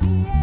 see.